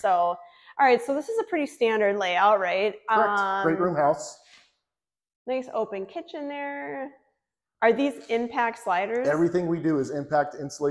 So, all right, so this is a pretty standard layout, right? Correct. Um, Great room house. Nice open kitchen there. Are these impact sliders? Everything we do is impact insulation.